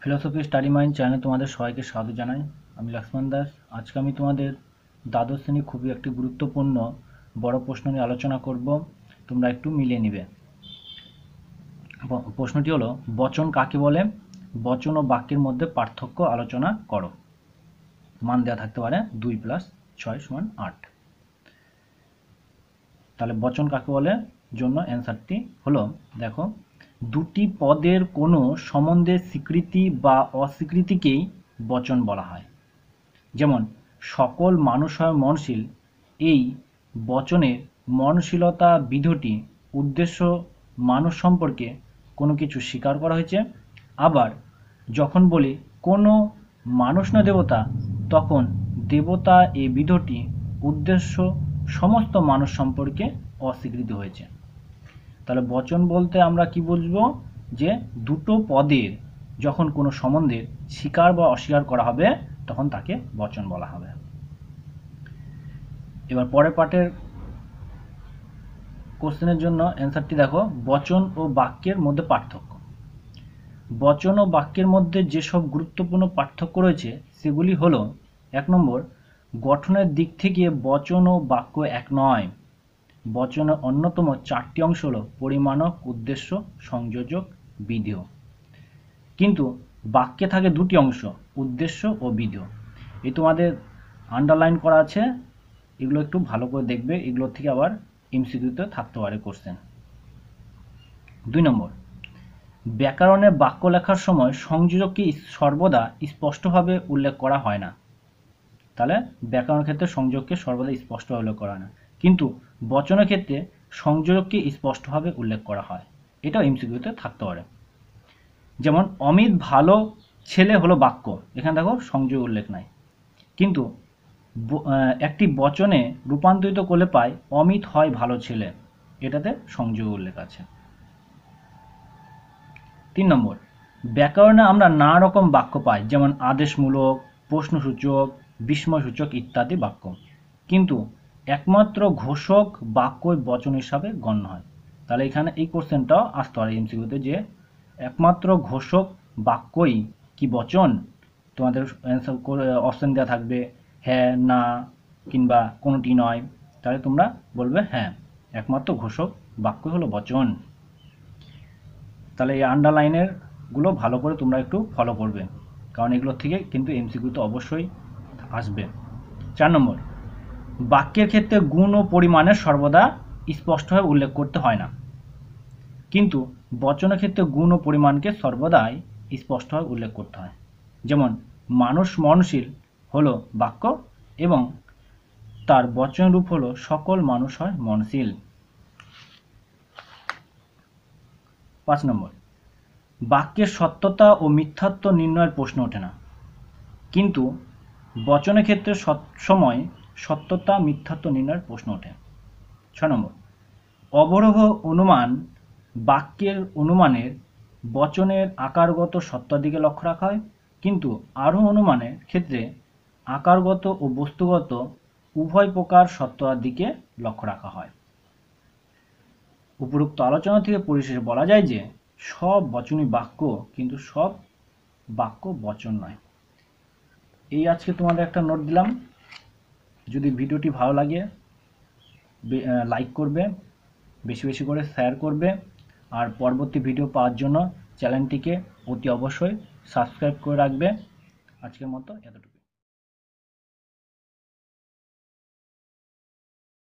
Philosophy study mind চ্যানেলে তোমাদের সবাইকে স্বাগত জানাই। আমি লক্ষ্মণ দাস। আজকে আমি তোমাদের দ্বাদশ শ্রেণি খুবই একটি গুরুত্বপূর্ণ বড় প্রশ্ন নিয়ে আলোচনা করব। তোমরা একটু মিলিয়ে নিবে। প্রশ্নটি হলো, বচন কাকে বলে? বচন ও বাক্যের মধ্যে পার্থক্য আলোচনা করো। মান দেওয়া থাকতে পারে দুই প্লাস ছয় সমান আট। তাহলে বচন কাকে বলে? জন্য অ্যান্সারটি হলো, দেখো দুটি পদের কোনো সম্বন্ধের স্বীকৃতি বা অস্বীকৃতিকেই বচন বলা হয়। যেমন, সকল মানুষ হয় মনশীল। এই বচনের মনশীলতা বিধটি উদ্দেশ্য মানুষ সম্পর্কে কোনো কিছু স্বীকার করা হয়েছে। আবার, যখন বলি কোনো মানুষ না দেবতা, তখন দেবতা এই বিধটি উদ্দেশ্য সমস্ত মানুষ সম্পর্কে অস্বীকৃতি হয়েছে। তাহলে বচন বলতে আমরা কি বুঝব? যে দুটো পদের যখন কোনো সম্বন্ধের স্বীকার বা অস্বীকার করা হবে, তখন তাকে বচন বলা হবে। এবার পরের পাঠের কোশ্চেনের জন্য অ্যান্সারটি দেখো, বচন ও বাক্যের মধ্যে পার্থক্য। বচন ও বাক্যের মধ্যে যেসব গুরুত্বপূর্ণ পার্থক্য রয়েছে, সেগুলি হলো, এক নম্বর, গঠনের দিক থেকে বচন ও বাক্য এক নয়। বচনের অন্যতম চারটি অংশ হল পরিমাণক, উদ্দেশ্য, সংযোজক, বিধেয়। কিন্তু বাক্যে থাকে দুটি অংশ, উদ্দেশ্য ও বিধেয়। এই তোমাদের আন্ডারলাইন করা আছে, এগুলো একটু ভালো করে দেখবে, এগুলো থেকে আবার এমসিকিউতে থাকতে পারে কোশ্চেন দুই নম্বর, ব্যাকরণে বাক্য লেখার সময় সংযোজককে সর্বদা স্পষ্টভাবে উল্লেখ করা হয় না। তাহলে ব্যাকরণ ক্ষেত্রে সংযোগকে সর্বদা স্পষ্টভাবে উল্লেখ করা হয় না। কিন্তু বচনের ক্ষেত্রে সংযোজককে স্পষ্টভাবে উল্লেখ করা হয়। এটাও এমসিকিউতে থাকতে পারে। যেমন, অমিত ভালো ছেলে হলো বাক্য। এখানে দেখো সংযোগ উল্লেখ নাই। কিন্তু একটি বচনে রূপান্তরিত করলে পাই অমিত হয় ভালো ছেলে। এটাতে সংযোগ উল্লেখ আছে। তিন নম্বর, ব্যাকরণে আমরা নানা রকম বাক্য পাই, যেমন আদেশমূলক, প্রশ্নসূচক, বিস্ময়সূচক ইত্যাদি বাক্য। কিন্তু একমাত্র ঘোষক বাক্যই বচন হিসাবে গণ্য হয়। তাহলে এখানে এই কোশ্চেনটাও আসতে পারে এমসিকিউতে যে একমাত্র ঘোষক বাক্যই কি বচন? তোমাদের অ্যান্সার অপশন দেওয়া থাকবে হ্যাঁ না, কিংবা কোনোটি নয়। তাহলে তোমরা বলবে হ্যাঁ একমাত্র ঘোষক বাক্য হলো বচন। তাহলে এই আন্ডারলাইনেরগুলো ভালো করে তোমরা একটু ফলো করবে। কারণ এগুলোর থেকে কিন্তু এমসিকিউ তো অবশ্যই আসবে। চার নম্বর বাক্যের ক্ষেত্রে গুণ ও পরিমাণের সর্বদা স্পষ্টভাবে উল্লেখ করতে হয় না। কিন্তু বচনের ক্ষেত্রে গুণ ও পরিমাণকে সর্বদাই স্পষ্টভাবে উল্লেখ করতে হয়। যেমন, মানুষ মনশীল হলো বাক্য এবং তার বচন রূপ হলো সকল মানুষ হয় মনশীল। পাঁচ নম্বর, বাক্যের সত্যতা ও মিথ্যাত্ব নির্ণয়ের প্রশ্ন ওঠে না। কিন্তু বচনের ক্ষেত্রে সময় সত্যতা মিথ্যাত্ব নির্ণয়ের প্রশ্ন ওঠে। ছ নম্বর, অবরোহ অনুমান বাক্যের অনুমানের বচনের আকারগত সত্তার দিকে লক্ষ্য রাখা হয়। কিন্তু আরোহ অনুমানের ক্ষেত্রে আকারগত ও বস্তুগত উভয় প্রকার সত্তার দিকে লক্ষ্য রাখা হয়। উপরোক্ত আলোচনা থেকে পরিশেষে বলা যায় যে, সব বচনী বাক্য, কিন্তু সব বাক্য বচন নয়। এই আজকে তোমাদের একটা নোট দিলাম। যদি ভিডিওটি ভালো লাগে লাইক করবে, বেশি বেশি করে শেয়ার করবে, আর পরবর্তী ভিডিও পাওয়ার জন্য চ্যানেলটিকে অতি অবশ্যই সাবস্ক্রাইব করে রাখবে। আজকের মতো এতটুকু